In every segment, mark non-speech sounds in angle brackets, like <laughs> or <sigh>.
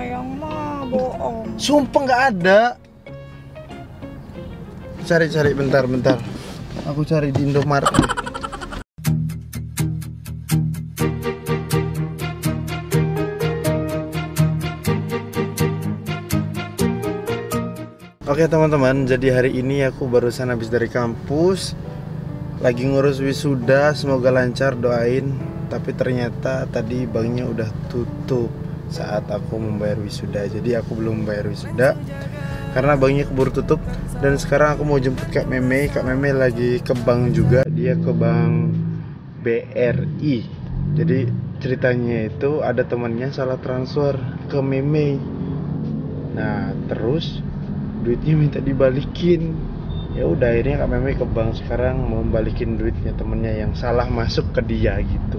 sayang mah bohong. Sumpah nggak ada. Cari cari bentar bentar. Aku cari di Indomaret. Oke teman-teman, jadi hari ini aku barusan habis dari kampus Lagi ngurus wisuda, semoga lancar doain Tapi ternyata tadi banknya udah tutup saat aku membayar wisuda. Jadi aku belum membayar wisuda Karena banknya keburu tutup. Dan sekarang aku mau jemput Kak Meme. Kak Meme lagi ke bank juga. Dia ke bank BRI Jadi ceritanya itu ada temannya salah transfer ke Meme. Nah terus duitnya minta dibalikin. Ya udah akhirnya kak Meme ke bank sekarang mau balikin duitnya temennya yang salah masuk ke dia gitu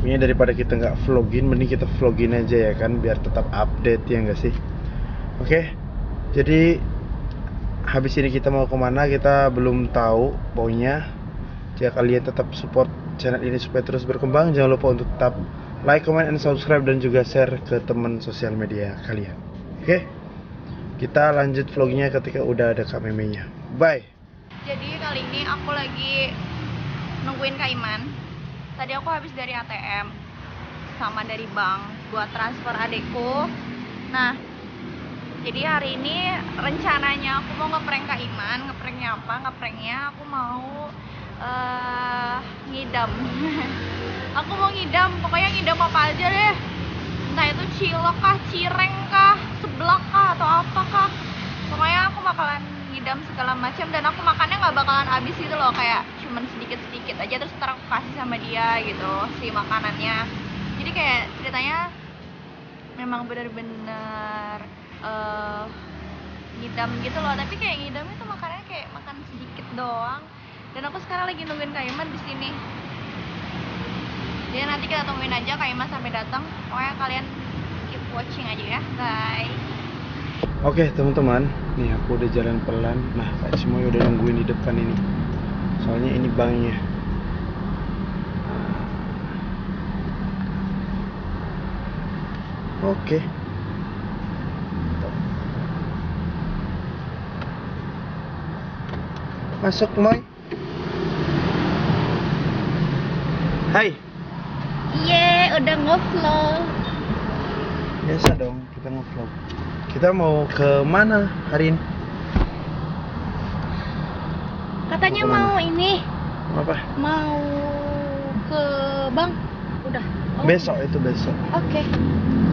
ini daripada kita nggak vlogin mending kita vlogin aja ya kan biar tetap update ya enggak sih oke jadi habis ini kita mau ke mana kita belum tahu pokoknya jika kalian tetap support channel ini supaya terus berkembang jangan lupa untuk tetap like, comment, and subscribe dan juga share ke teman sosial media kalian Oke, kita lanjut vlognya ketika udah ada Kak Memenya. Bye. Jadi kali ini aku lagi nungguin Kak Iman. Tadi aku habis dari ATM sama dari bank buat transfer adekku. Nah, jadi hari ini rencananya aku mau ngeprank Kak Iman. Ngepranknya apa? Ngepranknya aku mau uh, ngidam. <laughs> aku mau ngidam, pokoknya ngidam apa aja deh. Entah itu cilok kah, cireng kah, seblak kah atau apa kah pokoknya aku bakalan ngidam segala macam dan aku makannya nggak bakalan habis gitu loh kayak cuman sedikit sedikit aja terus ntar aku kasih sama dia gitu si makanannya. Jadi kayak ceritanya memang bener-bener uh, ngidam gitu loh. Tapi kayak ngidam itu makannya kayak makan sedikit doang. Dan aku sekarang lagi nungguin Kaiman di sini. Jadi nanti kita tungguin aja Kaiman sampai datang. Pokoknya kalian keep watching aja ya. Bye Oke teman-teman, nih aku udah jalan pelan. Nah Kak Cimoy udah nungguin di depan ini. Soalnya ini banknya. Oke. Masuk Moy. Hai. Iya, udah ngevlog. Biasa dong kita ngevlog. Kita mau ke mana hari ini? Katanya Mau mau ini, Apa? mau ke bank. Udah. Oh, Besok itu besok. Oke.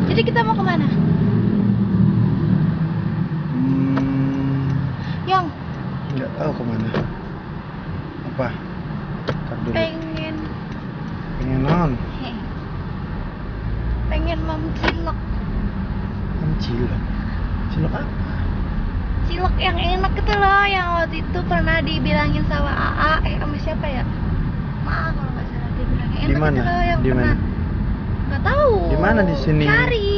Jadi kita mau ke mana? Hmm, Yang nggak tahu ke mana. Apa? Ntar dulu. pengen, Pengen non. pengen mam cilok. Cilok. Apa? Cilok yang enak itu loh, yang waktu itu pernah dibilangin sama AA, eh sama siapa ya? Ma kalau nggak salah dibilangin enak Di mana? itu loh yang Di pernah. Nggak tahu. Di mana di sini? Cari.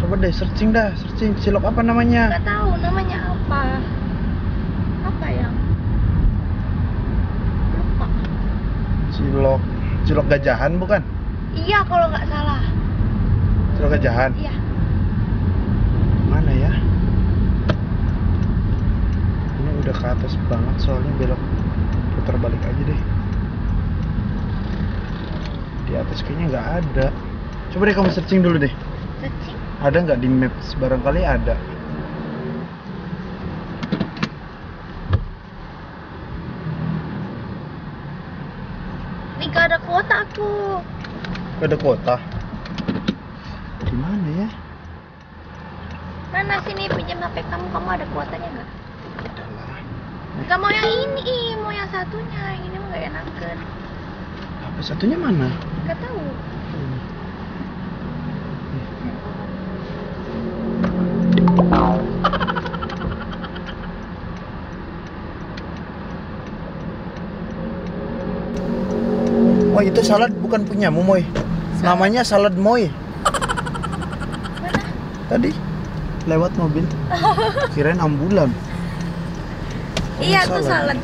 Coba deh searching dah, searching cilok apa namanya? Nggak tahu namanya apa. Apa yang? Lupa. Cilok, cilok gajahan bukan? Iya kalau nggak salah. Cilok gajahan. Iya. Mana ya? Ini udah ke atas banget soalnya belok putar balik aja deh. Di atas kayaknya nggak ada. Coba deh kamu searching dulu deh. Searching. Ada nggak di maps? Barangkali ada. Nih gak ada kuota aku. Ada kota. Di mana ya? Mana sini pinjam HP kamu? Kamu ada kuotanya nggak? Ada lah. Gak mau yang ini, mau yang satunya. Yang ini mah gak enakan. Apa satunya mana? Gak tahu. <laughs> Oh itu salad bukan punya Moy. Namanya salad Moy. <laughs> Mana? Tadi lewat mobil. <laughs> Kirain ambulan. Iya, aku salad.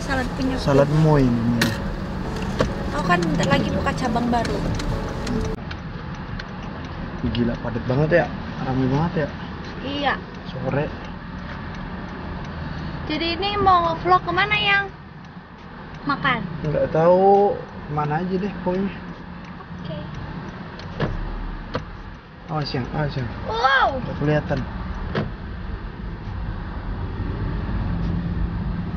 salad. Punya. Salad Moy namanya. Aku kan bentar lagi buka cabang baru. Gila padat banget ya, ramai banget ya. Iya. Sore. Jadi ini mau vlog ke mana yang? Makan. Nggak tahu mana aja deh pokoknya. Oke. Awas yang, awas yang. Wow. Nggak kelihatan.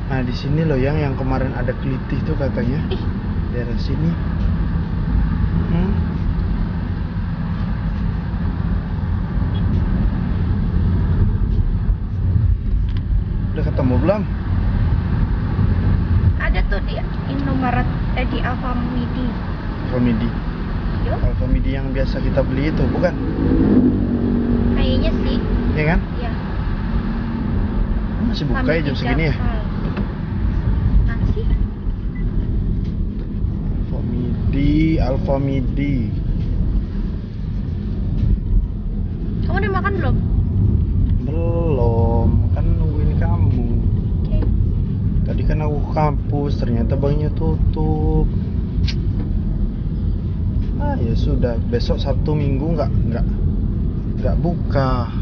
Nah di sini loh yang yang kemarin ada kelitih tuh katanya Ih. daerah sini. Hmm. Udah ketemu belum? Ada tuh di Indomaret eh, di Alfamidi. Alfamidi. Yuk. Alfamidi yang biasa kita beli itu bukan? Kayaknya sih. Ya kan? Ya. Masih buka ya jam segini ya? Nasi? Alfamidi, Alfamidi. Kamu udah makan belum? Belum, kan nungguin kamu. Oke. Tadi kan aku kampus, ternyata banknya tutup. Ah ya sudah, besok Sabtu Minggu nggak nggak nggak buka.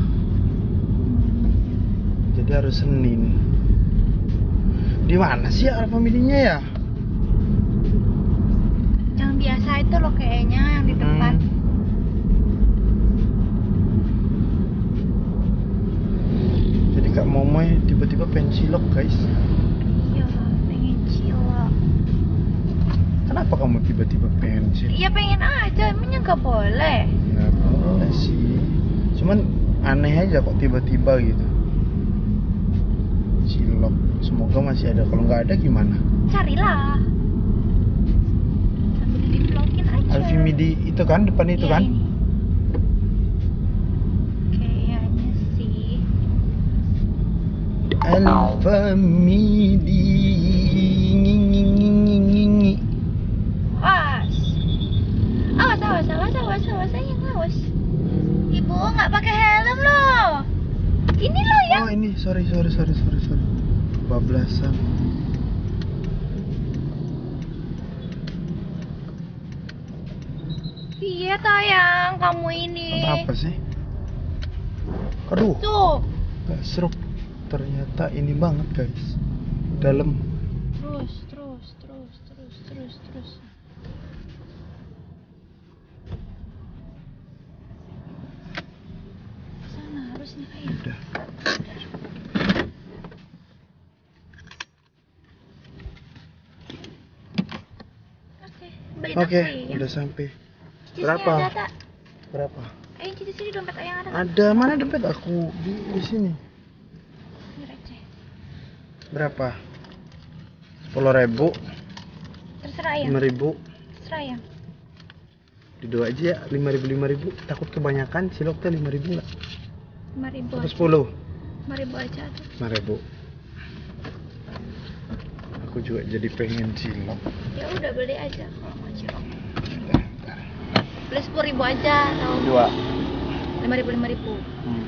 Jadi harus Senin. Di mana sih Alfamidinya ya? Biasa itu loh kayaknya yang di depan. Hmm. Jadi Kak Momoy tiba-tiba pensilok guys. Ya, pengen cilok. Kenapa kamu tiba-tiba pensil? Iya pengen aja, emangnya nggak boleh. Ya boleh sih. Cuman aneh aja kok tiba-tiba gitu. Cilok. Semoga masih ada. Kalau nggak ada gimana? Carilah. Sambil di aja. Alfimidi itu kan depan itu kan? ini. Kayaknya sih. Ngi, ngi. Awas. Awas, awas, awas, awas, awas, sayang, awas. Ibu nggak pakai helm loh. Ini loh ya. Oh ini sorry sorry sorry sorry sorry. Bablasan. Iya tayang, kamu ini. Apa sih? Aduh. Tuh. Gak seruk. Ternyata ini banget guys. Dalam. Terus, terus, terus, terus, terus, terus. Sana harusnya kayak. Udah. Oke, taksi, ya. udah sampai. Berapa? Ada, tak? Berapa? Eh, di sini dompet ayang ada. Ada mana dompet aku di di sini. Berapa? Sepuluh ribu, Terserah ayang. lima ribu, Terserah ayang. di dua aja ya, lima ribu lima ribu. Takut kebanyakan, siloknya lima ribu nggak? Lima ribu. Atau sepuluh? Lima ribu aja tuh. Lima ribu. Aku juga jadi pengen cilok. Ya udah beli aja kalau mau cilok. Beli sepuluh ribu aja atau Dua. lima ribu lima ribu. Hmm.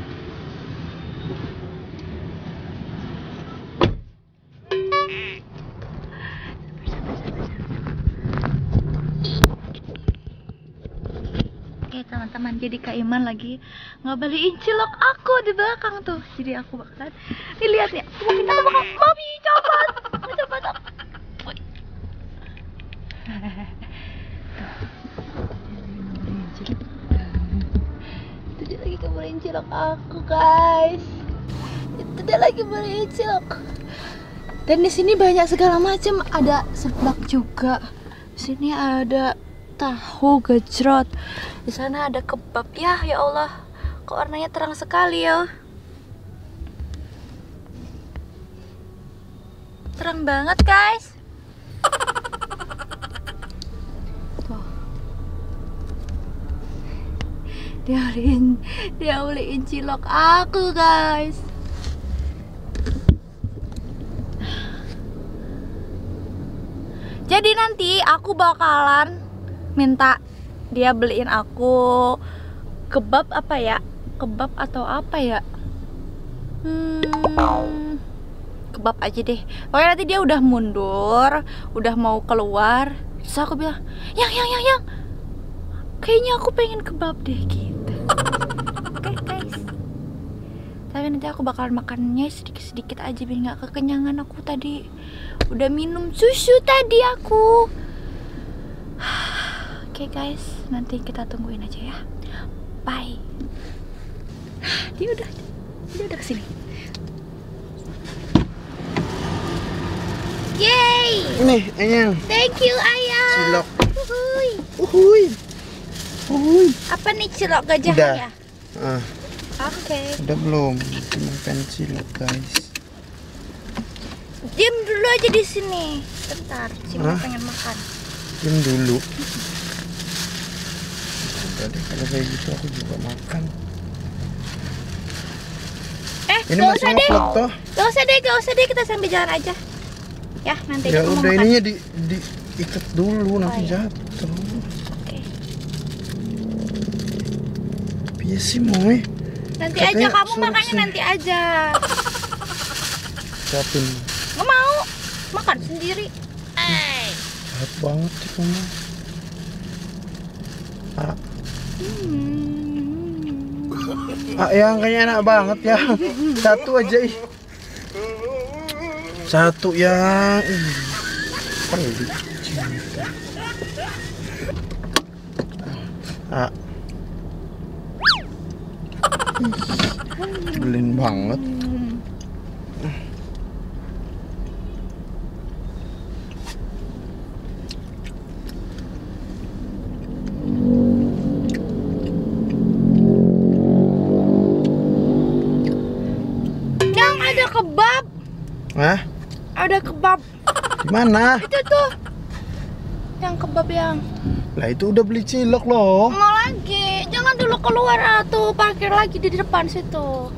Oke teman-teman, jadi Kak Iman lagi ngebeliin cilok aku di belakang tuh. Jadi aku bakalan dilihat ya. Aku mau minta bakal mami mau coba <laughs> cilok aku guys. Itu dia lagi beliin cilok. Dan di sini banyak segala macam. Ada seblak juga. Di sini ada tahu gejrot. Di sana ada kebab. Ya, ya Allah. Kok warnanya terang sekali ya. Terang banget, guys. Tuh. Dia beliin, dia beliin cilok aku, guys. Jadi nanti aku bakalan minta dia beliin aku kebab apa ya? Kebab atau apa ya? Hmm, kebab aja deh. Pokoknya nanti dia udah mundur, udah mau keluar. Terus aku bilang, yang, yang, yang, yang, kayaknya aku pengen kebab deh gitu oke guys tapi nanti aku bakal makannya sedikit-sedikit aja biar nggak kekenyangan aku tadi udah minum susu tadi aku oke guys nanti kita tungguin aja ya bye dia udah dia udah ke sini Yay! Nih, Enyang. Thank you ayah. Cilok. Uhuy. Uhuy. Uhuy. Apa nih cilok gajah Udah. ya? Ah, Oke. udah belum? Makan cilok, guys. Diam dulu aja di sini. Bentar, Cima Hah? pengen makan. Diam dulu. Udah deh, kalau kayak gitu aku juga makan. Eh, Ini gak usah deh. toh? Gak usah deh, gak usah deh. Kita sambil jalan aja. Ya, nanti Ya udah ininya di di ikat dulu nanti iya. jatuh. Oke. Iya sih moy. Nanti Katanya aja kamu suruh makannya sini. nanti aja. Siapin. Nggak mau. Makan sendiri. Jahat banget sih kamu. Ah, Hmm. ah, yang kayaknya enak banget ya. Satu aja ih. Satu yang ih. Pelit. Ah. Belin banget. Yang ada kebab, Hah? ada kebab. Di mana? Itu tuh. Yang kebab yang Lah itu udah beli cilok loh. mau lagi. Jangan dulu keluar atau parkir lagi di depan situ.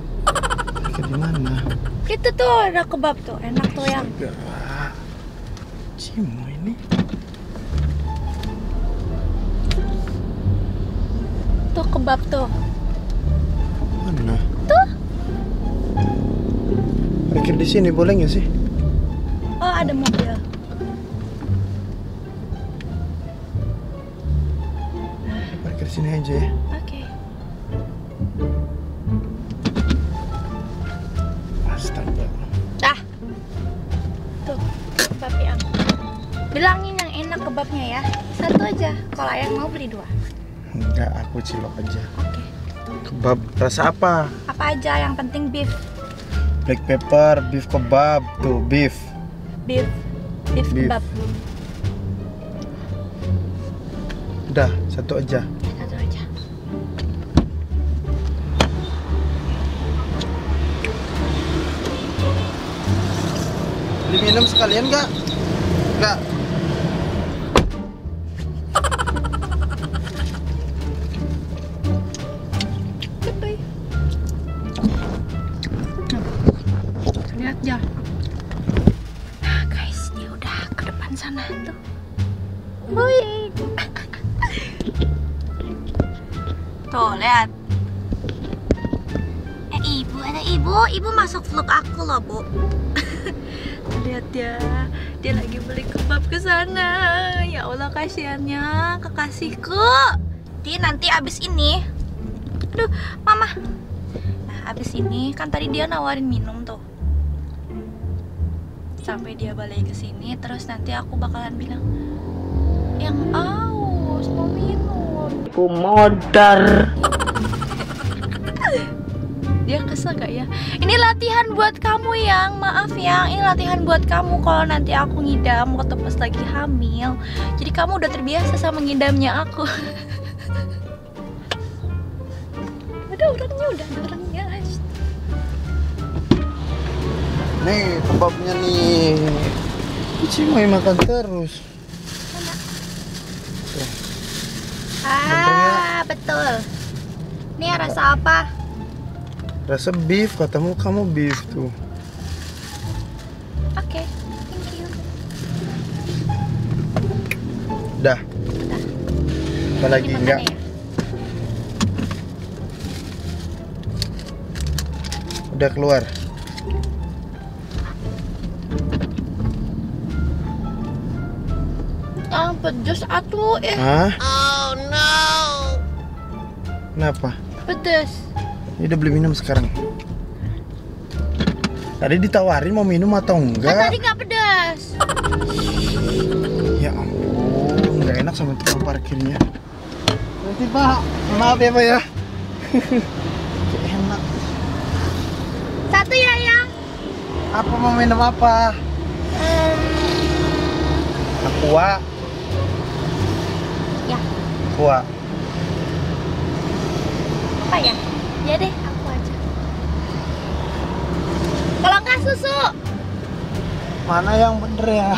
Ke di mana? Itu tuh ada kebab tuh, enak tuh yang. Cimo ini. Tuh kebab tuh. Mana? Tuh. Parkir di sini boleh nggak sih? Oh, ada mobil. Sini aja ya. Oke. Astaga. Dah. Tuh, kebab yang. Bilangin yang enak kebabnya ya. Satu aja. Kalau yang mau beli dua. Enggak, aku cilok aja. Oke. Kebab rasa apa? Apa aja yang penting beef. Black pepper, beef kebab, tuh beef. Beef. Beef, Beef. kebab. Udah, satu aja. Satu aja. Beli minum sekalian nggak? Nggak. Lihat ya. Nah, guys, dia udah ke depan sana tuh. Wih. <laughs> Tuh, lihat. Ada ibu. Masuk vlog aku loh, Bu. <laughs> lihat dia. Dia lagi beli kebab ke sana. Ya Allah, kasihannya kekasihku. Dia nanti abis ini Aduh, mama. Nah, abis ini kan tadi dia nawarin minum tuh. Sampai dia balik ke sini, terus nanti aku bakalan bilang, yang aus mau minum. Aku modar. Dia kesel gak ya? Ini latihan buat kamu yang maaf ya, ini latihan buat kamu kalau nanti aku ngidam waktu pas lagi hamil. Jadi kamu udah terbiasa sama ngidamnya aku. <laughs> udah orangnya udah orangnya. Nih kebabnya nih. Cimo yang makan terus. Tuh. Ah, betul. Ini rasa apa? Rasa beef, katamu kamu beef tuh. Oke, thank you. Dah. Apa lagi enggak? ya? Udah keluar. Yang pedes atuh eh. Hah? Oh no. Kenapa? Pedes. Ini udah beli minum sekarang. Tadi ditawarin mau minum atau Kan enggak? tadi nggak pedas. Ya ampun, nggak enak sama tukang parkirnya. Berarti Pak, maaf ya Pak ya. <laughs> Enak. Satu ya yang. Apa mau minum apa? Um, Aqua. ya Aqua. apa ya? Ya deh aku aja. Kalau nggak susu. Mana yang bener ya?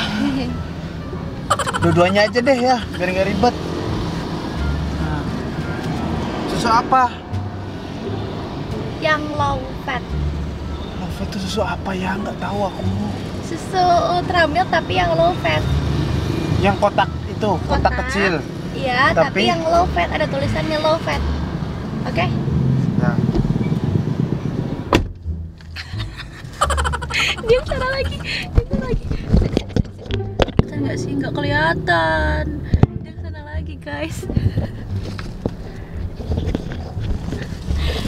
<laughs> Dua-duanya aja deh ya, biar nggak ribet. Nah. Susu apa? Yang low fat. Love itu susu apa ya? Nggak tahu aku. Susu ultra milk tapi yang low fat. Yang kotak itu, kotak, Kotak. kecil. Iya, tapi, Tapi- yang low fat ada tulisannya low fat. Oke? Nah, Dia sana lagi. Dia sana lagi. Kelihatan nggak sih? Nggak kelihatan. Dia sana lagi, guys.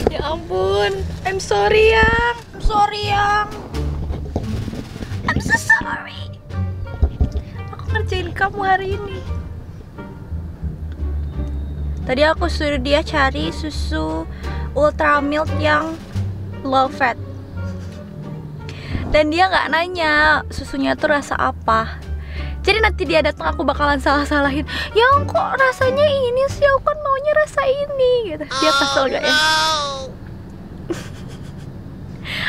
ya ampun. I'm sorry, Yang. I'm sorry, Yang. I'm so sorry. Aku ngerjain kamu hari ini. Tadi aku suruh dia cari susu ultra milk yang low fat dan dia nggak nanya susunya tuh rasa apa. Jadi nanti dia datang aku bakalan salah-salahin ya kok rasanya ini sih? Aku kan maunya rasa ini gitu. Dia kesel gak ya?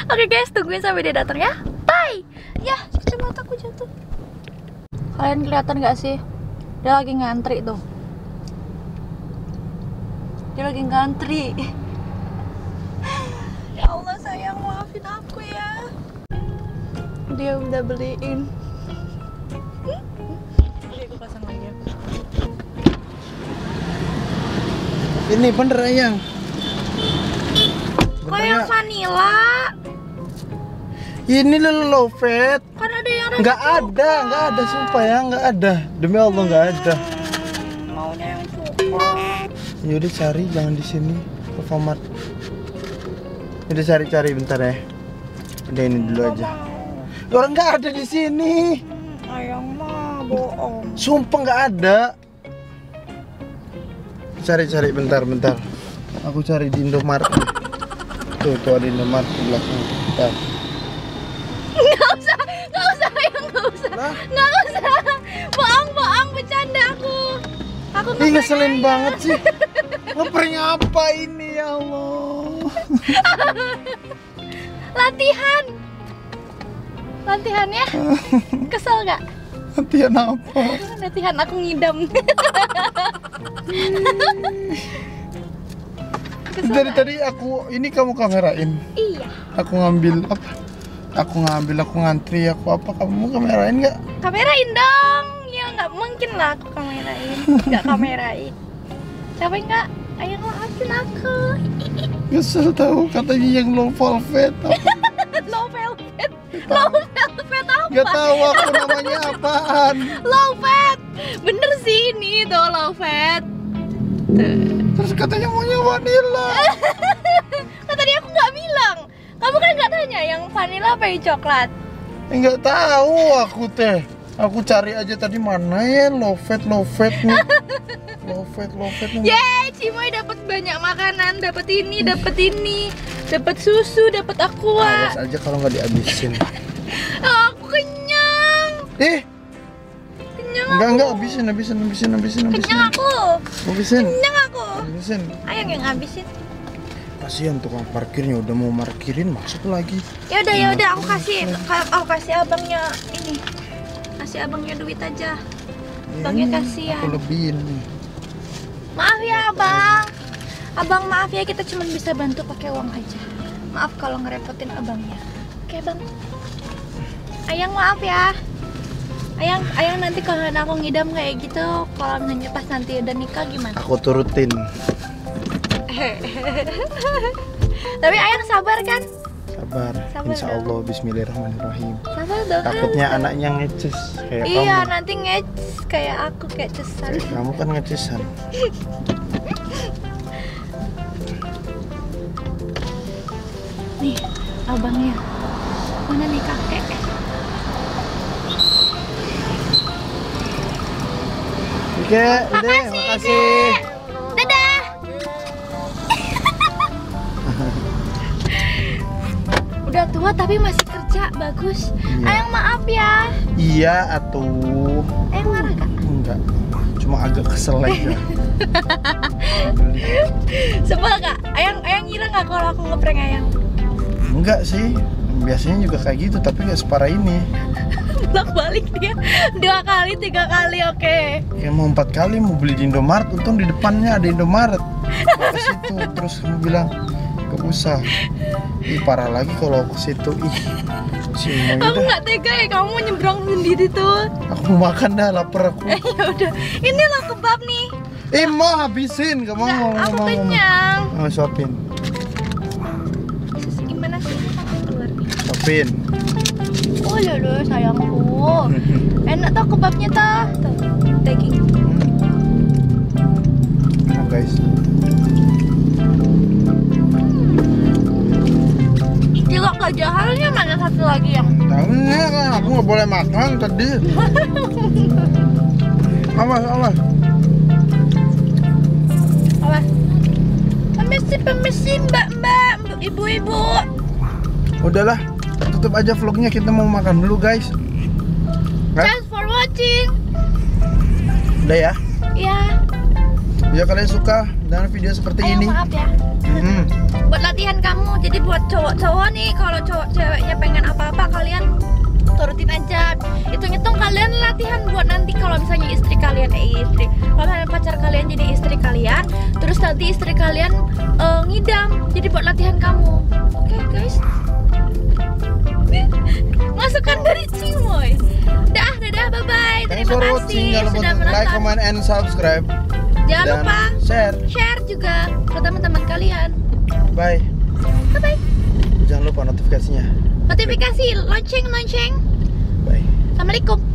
Oke guys tungguin sampai dia datang ya. Bye. Ya kacamataku jatuh. Kalian kelihatan gak sih? Dia lagi ngantri tuh. Dia lagi ngantri dia udah beliin ini bener yang. Kok yang vanilla? Ini lo low fat. Kan ada yang Nggak ada, nggak ada sumpah ya, nggak ada. Demi Allah nggak ada. maunya yang coklat. Yaudah cari, jangan di sini. Alfamart. Udah cari-cari bentar ya. Udah ini dulu aja. Orang nggak ada di sini. Ayang mah bohong. Sumpah nggak ada. Cari-cari bentar-bentar. Aku cari di Indomaret. Tuh, tuh ada Indomaret di belakang. Bentar. Nggak usah, nggak usah nggak usah, nggak usah. Bohong, bohong, bercanda aku. Aku ih ngeselin banget sih. <laughs> Ngeprank apa ini ya Allah? Latihan. Latihannya <laughs> kesel nggak? Latihan apa? Latihan aku ngidam. kesel Dari tadi aku ini kamu kamerain. Iya. Aku ngambil apa? Aku ngambil, aku ngantri, aku apa? Kamu kamerain nggak? kamerain dong ya nggak mungkin lah aku kamerain nggak kamerain capek nggak ayo maafin aku Kesel tahu katanya yang low velvet. <laughs> Low velvet low Gak tahu aku namanya apaan. low fat bener sih ini tuh low fat tuh Terus katanya maunya vanilla. <laughs> kan tadi aku nggak bilang kamu kan nggak tanya yang vanilla apa yang coklat Enggak tahu aku teh. Aku cari aja tadi mana ya low fat nih. Low fat nih. <laughs> Yeay, Cimoy dapat banyak makanan, dapat ini, dapat ini, dapat susu, dapat aqua. Awas aja kalau nggak dihabisin. <laughs> Oh, kenyang, Eh, kenyang enggak aku. enggak habisin habisin habisin habisin habisin. Kenyang aku, Habisin. kenyang aku. Habisin. Ayang yang ngabisin. Kasihan tukang parkirnya udah mau parkirin masuk lagi. Ya udah, ya udah, aku kasih, ka- aku kasih abangnya ini, kasih abangnya duit aja. Abangnya Ini kasihan. Aku lebihin nih. Maaf ya abang, abang maaf ya kita cuma bisa bantu pakai uang aja. Maaf kalau ngerepotin abangnya. Oke bang. Ayang maaf ya. Ayang, ayang nanti kalau aku ngidam kayak gitu, kalau misalnya pas nanti udah nikah gimana? Aku turutin. <laughs> Tapi ayang sabar kan? Sabar. sabar Insya dong. Allah Bismillahirrahmanirrahim. Sabar dong. Takutnya kan? anaknya ngeces kayak iya, kamu. Iya nanti ngeces kayak aku kayak cesan. Kamu kan ngecesan. Nih abangnya mana nih kakek? Eh, Oke, udah, Makasih. Dadah. <laughs> Udah tua tapi masih kerja bagus. Iya. Ayang maaf ya. Iya, atuh. Ayang marah kak? Enggak. Cuma agak kesel aja. <laughs> Sebel kak? Ayang ayang ngira nggak kalau aku ngeprank ayang? Enggak sih. Biasanya juga kayak gitu, tapi nggak separah ini. <laughs> Bolak balik dia dua kali tiga kali oke. Kayak mau empat kali mau beli di Indomaret, untung di depannya ada Indomaret. Ke situ <laughs> terus kamu bilang gak usah. Ih parah lagi kalau aku situ. Ih, si Aku nggak tega ya kamu nyebrang sendiri tuh. Aku mau makan dah, lapar aku. Eh <laughs> ya udah, ini kebab nih. Eh mau habisin, gak mau Nggak, aku kenyang. Oh, suapin, Sus, suapin. Oh ya loh sayangku. <laughs> Enak tuh kebabnya. Tuh, daging. Nah, guys, Juga kejahalannya mana satu lagi yang tahunya kan aku nggak boleh makan tadi. <laughs> awas, awas. apa? Permisi, permisi mbak mbak, ibu-ibu. Udahlah, tutup aja vlognya kita mau makan dulu guys. Hah? Thanks for watching. Udah ya. Ya, Jika kalian suka dengan video seperti ayo ini, maaf ya. mm, Buat latihan kamu, jadi buat cowok-cowok nih, kalau cowok ceweknya pengen apa-apa kalian turutin aja. Hitung-hitung kalian latihan buat nanti kalau misalnya istri kalian eh istri, kalau misalnya pacar kalian jadi istri kalian, terus nanti istri kalian eh, ngidam, jadi buat latihan kamu. Oke guys. Masukan dari Cimoy. Dah, dadah, bye bye. Terima kasih sudah untuk like, menonton. comment, and subscribe. Jangan dan lupa share. share juga ke teman-teman kalian. Bye. Bye bye. Jangan lupa notifikasinya. Notifikasi lonceng lonceng. Bye. Assalamualaikum.